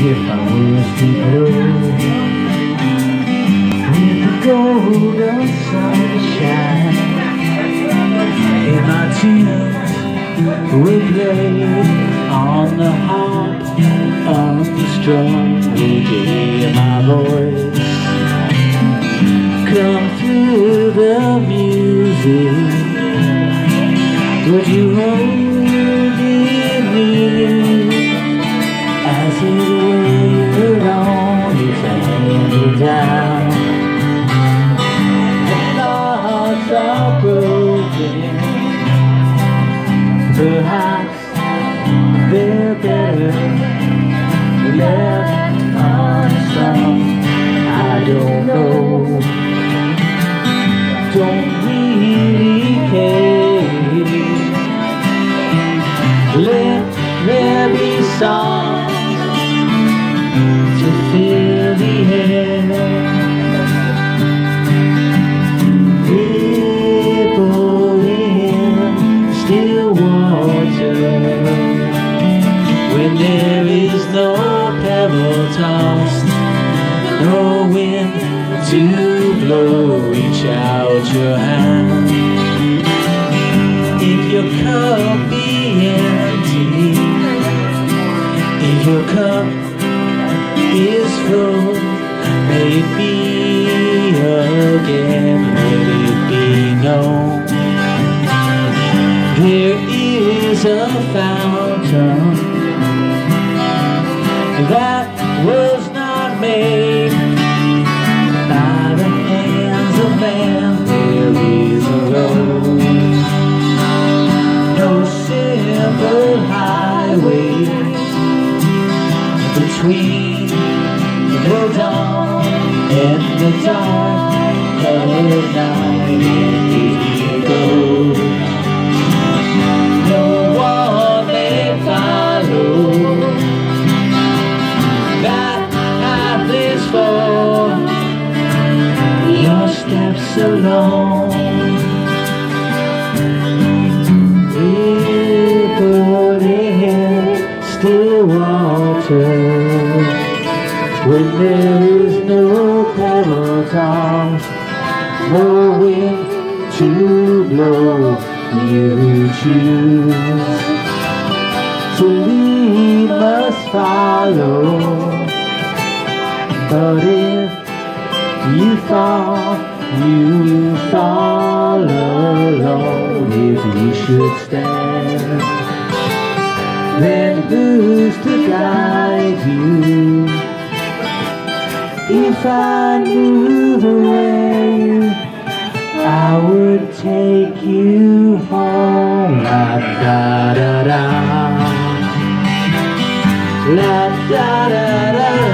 if I was to blow with the golden sunshine in my tunes we play on the harp unstrung will hear my voice? Come through the music. Would you hold better left unsung. I don't know, don't really care. Let there be songs to fill the air. In still water when there is no pebble tossed, no wind to blow, reach out your hand. If your cup be empty, if your cup is full, may it be again, let it be known. There is a fountain that was not made by the hands of man. There is a road, no simple highway between the dawn and the dark of night. Alone. Ripple in still water when there is no tossed, no wind to blow. You choose to lead must follow. But if you fall, you fall alone. If you should stand, then who's to guide you? If I knew the way, I would take you home. La da da da. La da da da.